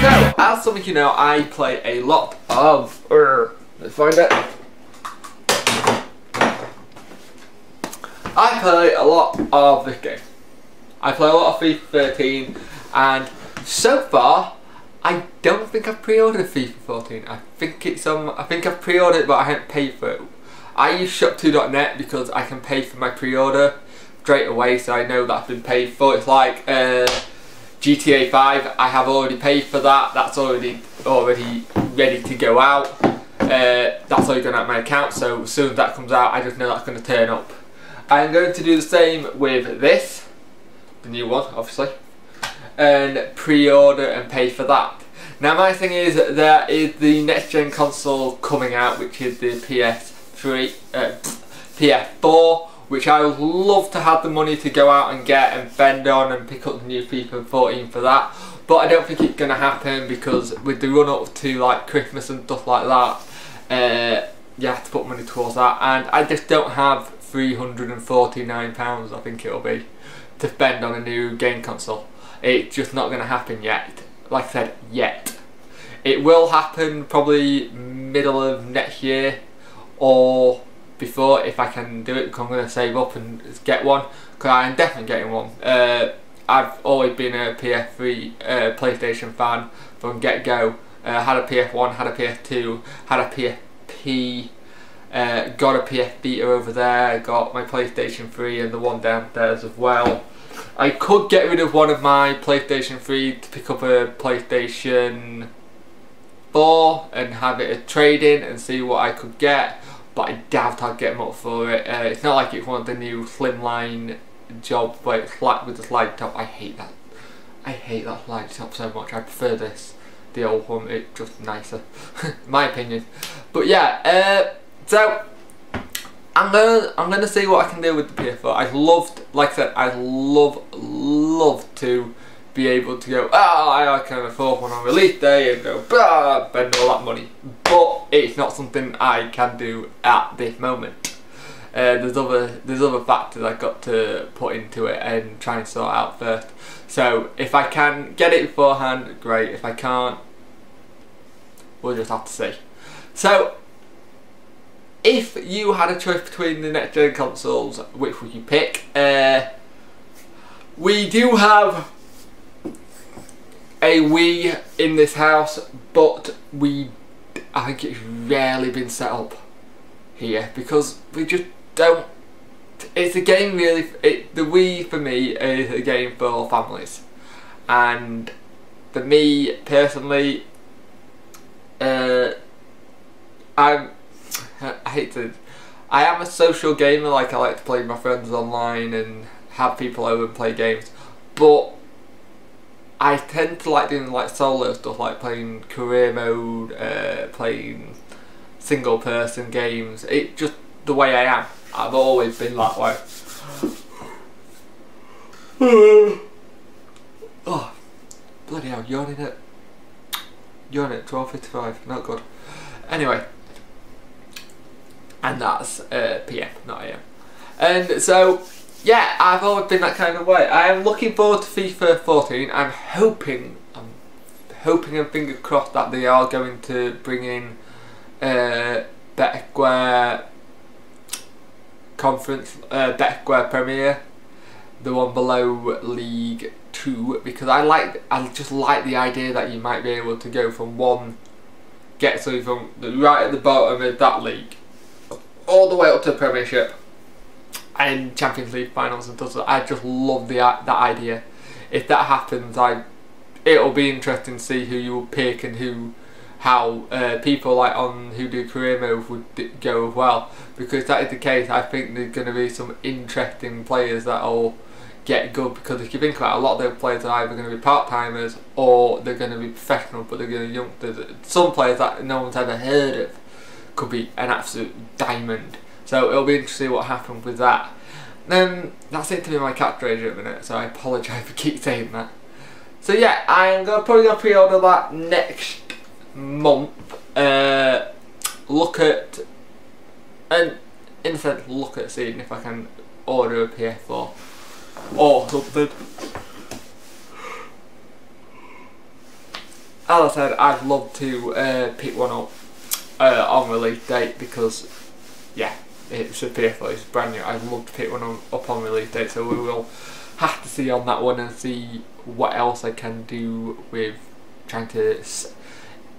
So, as some of you know, I play a lot of. Uh, let's find it. I play a lot of this game. I play a lot of FIFA 13, and so far, I don't think I've pre-ordered FIFA 14. I think it's on. I think I've pre-ordered, but I haven't paid for it. I use shopto.net because I can pay for my pre-order straight away, so I know that I've been paid for. It's like. Uh, GTA 5, I have already paid for that. That's already already ready to go out. Uh, that's already gone out my account, so as soon as that comes out, I just know that's going to turn up. I'm going to do the same with this, the new one, obviously, and pre-order and pay for that. Now my thing is, there is the next gen console coming out, which is the PS3, uh, PS4, which I would love to have the money to go out and get and spend on and pick up the new FIFA 14 for that. But I don't think it's going to happen because with the run up to like Christmas and stuff like that, uh, you have to put money towards that. And I just don't have £349, I think it'll be, to spend on a new game console. It's just not going to happen yet. Like I said, yet. It will happen probably middle of next year or before if I can do it because I'm going to save up and get one because I'm definitely getting one. Uh, I've always been a PS3 uh, PlayStation fan from get-go. Uh, had a PS1, had a PS2, had a PSP, uh, got a PS Vita over there, got my PlayStation 3 and the one downstairs as well. I could get rid of one of my PlayStation 3 to pick up a PlayStation 4 and have it a trade-in and see what I could get but I doubt I'd get much for it. Uh, it's not like it's one of the new slimline jobs where it's flat with the slide top. I hate that. I hate that slide top so much. I prefer this, the old one. It's just nicer, my opinion. But yeah, uh, so I'm gonna I'm gonna see what I can do with the PS4. I loved, like I said, I love love to be able to go, oh, I can afford one on release day and go, bah, spend all that money. But it's not something I can do at this moment. Uh, there's other there's other factors I've got to put into it and try and sort out first. So if I can get it beforehand, great. If I can't, we'll just have to see. So if you had a choice between the next gen consoles, which would you pick? Uh, we do have a Wii in this house, but we, I think it's rarely been set up here because we just don't. It's a game really. It, the Wii for me is a game for families, and for me personally, uh, I'm. I hate to. I am a social gamer. Like I like to play with my friends online and have people over and play games, but I tend to like doing like solo stuff, like playing career mode, uh, playing single person games. It just the way I am. I've always been that way. oh, bloody hell! Yawning at yawning at twelve fifty five. Not good. Anyway, and that's uh, PM, not AM. And so yeah, I've always been that kind of way. I am looking forward to FIFA 14. I'm hoping, I'm hoping and fingers crossed that they are going to bring in uh, Betfair Conference, uh, Betfair Premier, the one below League Two, because I like, I just like the idea that you might be able to go from one, get something from the, right at the bottom of that league, all the way up to Premiership and Champions League finals and stuff. I just love the that idea. If that happens, I it'll be interesting to see who you will pick and who how uh, people like on who do career mode would go as well. Because that is the case, I think there's going to be some interesting players that will get good. Because if you think about it, a lot of those players are either going to be part timers or they're going to be professional, but they're going to be. Some players that no one's ever heard of could be an absolute diamond. So it'll be interesting to what happens with that. Um, that's it to be my cat treasure at a minute, so I apologise for keep saying that. So yeah, I'm gonna probably gonna pre-order that next month. Uh, look at and in a sense look at seeing if I can order a PS4 or something. as I said, I'd love to uh, pick one up uh, on release date because, yeah, it's a PFO, it's brand new. I'd love to pick one up on release date, so we will have to see on that one and see what else I can do with trying to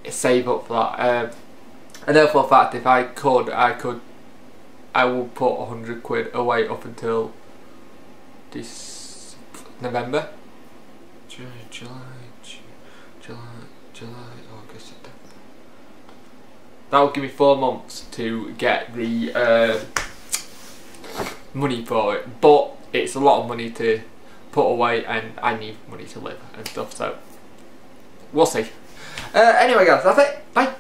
save up for that. Um, I know for a fact if I could, I could, I will put a hundred quid away up until this November. July, July, July, July, August, September. That will give me four months to get the uh, money for it, but it's a lot of money to put away, and I need money to live and stuff. So we'll see. Uh, anyway, guys, that's it. Bye.